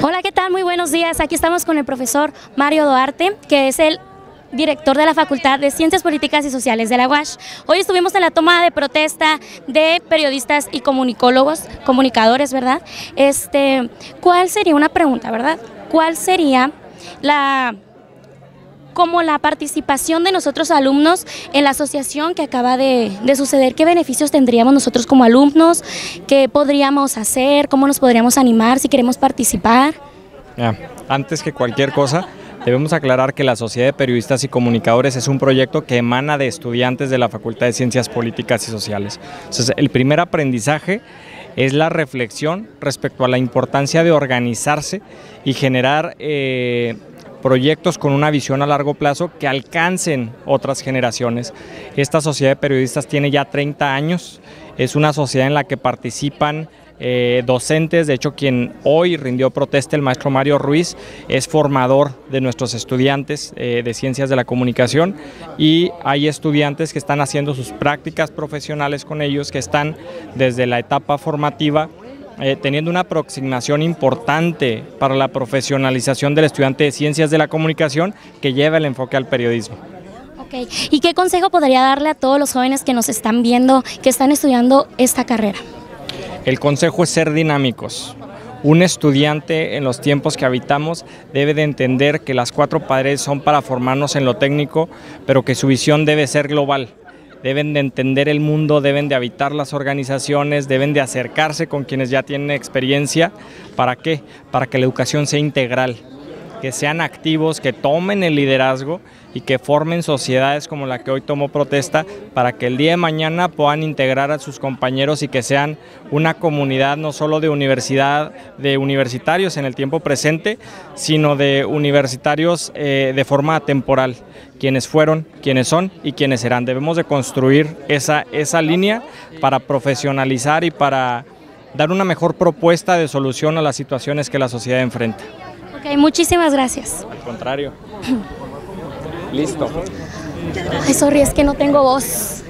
Hola, ¿qué tal? Muy buenos días. Aquí estamos con el profesor Mario Duarte, que es el director de la Facultad de Ciencias Políticas y Sociales de la UASH. Hoy estuvimos en la toma de protesta de periodistas y comunicólogos, comunicadores, ¿verdad? Este, ¿Cuál sería una pregunta, verdad? ¿Cuál sería la como la participación de nosotros alumnos en la asociación que acaba de, suceder, qué beneficios tendríamos nosotros como alumnos, qué podríamos hacer, cómo nos podríamos animar si queremos participar. antes que cualquier cosa, debemos aclarar que la Sociedad de Periodistas y Comunicadores es un proyecto que emana de estudiantes de la Facultad de Ciencias Políticas y Sociales. Entonces, el primer aprendizaje es la reflexión respecto a la importancia de organizarse y generar eh, proyectos con una visión a largo plazo que alcancen otras generaciones. Esta sociedad de periodistas tiene ya 30 años, es una sociedad en la que participan eh, docentes, de hecho quien hoy rindió protesta, el maestro Mario Ruiz, es formador de nuestros estudiantes eh, de ciencias de la comunicación. Y hay estudiantes que están haciendo sus prácticas profesionales con ellos, que están desde la etapa formativa eh, teniendo una aproximación importante para la profesionalización del estudiante de ciencias de la comunicación que lleva el enfoque al periodismo. Okay. ¿Y qué consejo podría darle a todos los jóvenes que nos están viendo, que están estudiando esta carrera? El consejo es ser dinámicos. Un estudiante en los tiempos que habitamos debe de entender que las cuatro paredes son para formarnos en lo técnico, pero que su visión debe ser global deben de entender el mundo, deben de habitar las organizaciones, deben de acercarse con quienes ya tienen experiencia. ¿Para qué? Para que la educación sea integral, que sean activos, que tomen el liderazgo y que formen sociedades como la que hoy tomó protesta para que el día de mañana puedan integrar a sus compañeros y que sean una comunidad no solo de universidad, de universitarios en el tiempo presente, sino de universitarios eh, de forma temporal, quienes fueron, quienes son y quienes serán. Debemos de construir esa, esa línea para profesionalizar y para dar una mejor propuesta de solución a las situaciones que la sociedad enfrenta. Ok, muchísimas gracias. Al contrario. Listo. Ay, sorry, es que no tengo voz.